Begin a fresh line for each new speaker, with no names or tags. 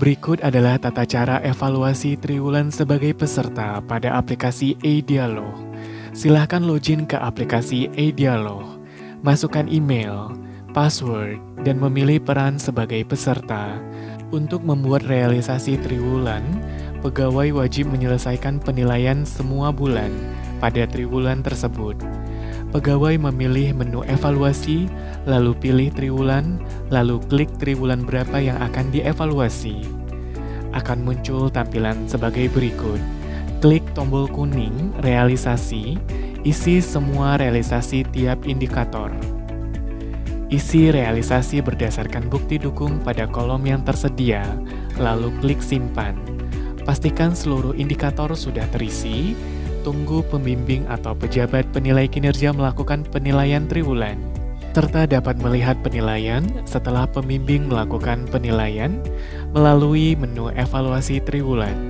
Berikut adalah tata cara evaluasi triwulan sebagai peserta pada aplikasi e-dialog. Silahkan login ke aplikasi e-dialog, masukkan email, password, dan memilih peran sebagai peserta. Untuk membuat realisasi triwulan, pegawai wajib menyelesaikan penilaian semua bulan pada triwulan tersebut. Pegawai memilih menu evaluasi, lalu pilih triwulan, lalu klik triwulan berapa yang akan dievaluasi. Akan muncul tampilan sebagai berikut. Klik tombol kuning realisasi, isi semua realisasi tiap indikator. Isi realisasi berdasarkan bukti dukung pada kolom yang tersedia, lalu klik simpan. Pastikan seluruh indikator sudah terisi, tunggu pembimbing atau pejabat penilai kinerja melakukan penilaian triwulan, serta dapat melihat penilaian setelah pembimbing melakukan penilaian melalui menu evaluasi triwulan.